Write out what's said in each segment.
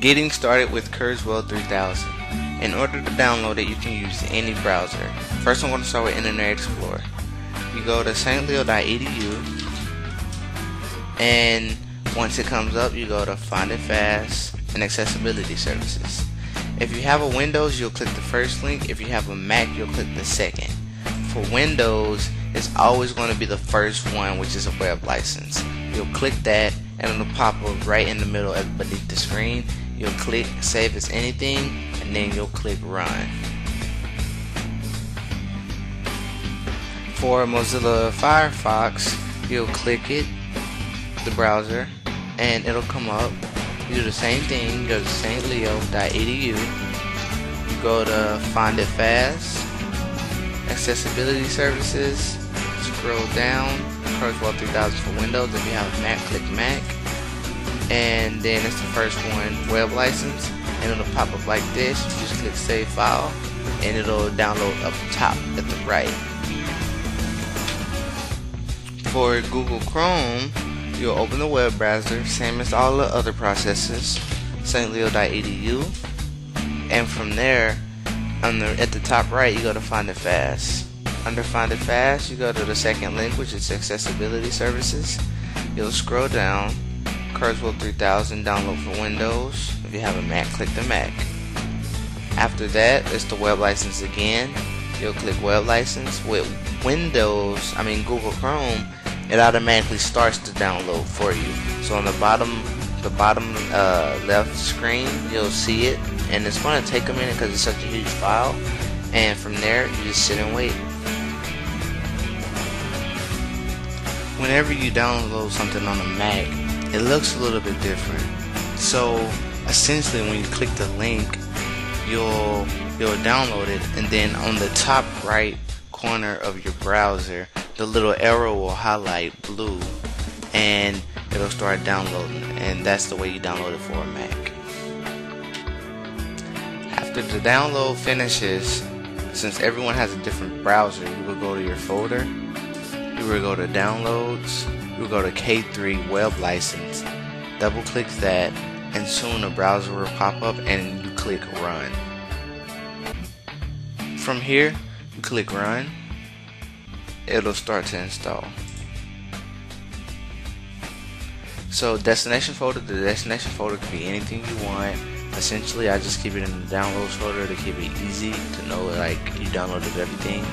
Getting started with Kurzweil 3000. In order to download it, you can use any browser. First, I'm going to start with Internet Explorer. You go to stleo.edu, and once it comes up, you go to Find It Fast and Accessibility Services. If you have a Windows, you'll click the first link. If you have a Mac, you'll click the second. For Windows, it's always going to be the first one, which is a web license. You'll click that, and it'll pop up right in the middle beneath the screen. You'll click Save as Anything, and then you'll click run. For Mozilla Firefox, you'll click it, the browser, and it'll come up. You do the same thing, go to stleo.edu, you go to Find It Fast, Accessibility Services, scroll down, Kurzweil 3000 for Windows. If you have Mac, click Mac, and then it's the first one, Web License and it'll pop up like this. You just click save file and it'll download up top at the right. For Google Chrome, you'll open the web browser, same as all the other processes, stleo.edu, and from there, on the, at the top right, you go to Find It Fast. Under Find It Fast, you go to the second link, which is Accessibility Services. You'll scroll down, Kurzweil 3000 download for Windows. If you have a Mac, click the Mac. After that, it's the web license again. You'll click web license. With Windows, I mean Google Chrome, it automatically starts to download for you. So on the bottom, the bottom uh, left screen, you'll see it, and it's going to take a minute because it's such a huge file. And from there, you just sit and wait. Whenever you download something on a Mac, it looks a little bit different. So essentially when you click the link you'll you'll download it and then on the top right corner of your browser the little arrow will highlight blue and it'll start downloading and that's the way you download it for a Mac. After the download finishes since everyone has a different browser you will go to your folder you will go to downloads you will go to K3 web license double click that and soon a browser will pop up and you click run. From here, you click run, it'll start to install. So destination folder, the destination folder can be anything you want. Essentially, I just keep it in the downloads folder to keep it easy to know like you downloaded everything.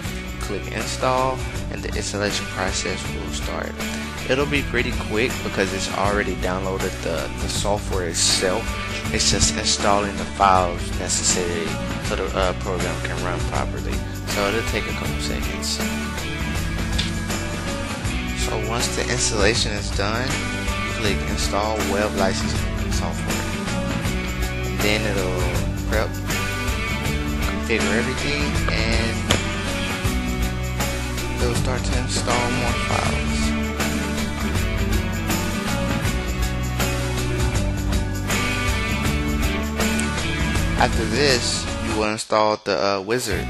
Click install and the installation process will start. It'll be pretty quick because it's already downloaded the, the software itself. It's just installing the files necessary so the uh, program can run properly. So it'll take a couple seconds. So once the installation is done, click install web licensing software. Then it'll prep, configure everything, and it'll start to install more files. After this, you will install the uh, wizard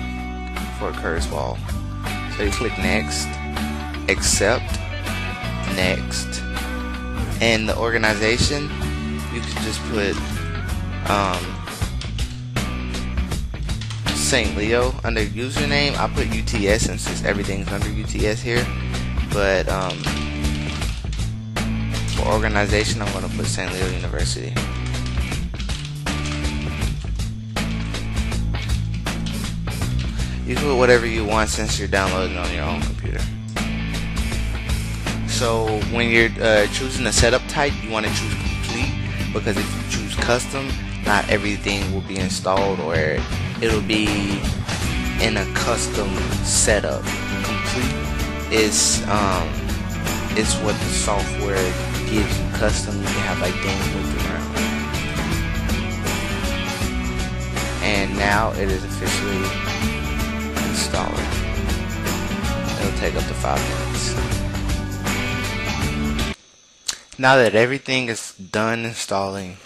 for Kurzweil. So you click next, accept, next, and the organization you can just put um, St. Leo under username. I put UTS since everything's under UTS here, but um, for organization, I'm going to put St. Leo University. You can put whatever you want since you're downloading on your own computer. So when you're uh, choosing a setup type, you want to choose complete because if you choose custom, not everything will be installed or it'll be in a custom setup. Complete is um, is what the software gives you custom. You can have like things moved around. And now it is officially installed. it. It'll take up to five minutes. Now that everything is done installing,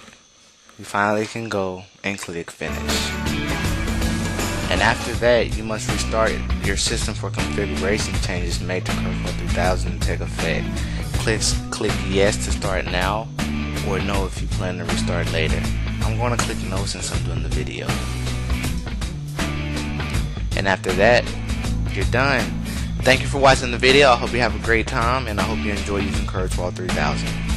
you finally can go and click finish. And after that, you must restart your system for configuration changes made to Kurzweil 3000 to take effect. Click, click yes to start now, or no if you plan to restart later. I'm going to click no since I'm doing the video. And after that, you're done. Thank you for watching the video. I hope you have a great time and I hope you enjoy using Kurzweil 3000.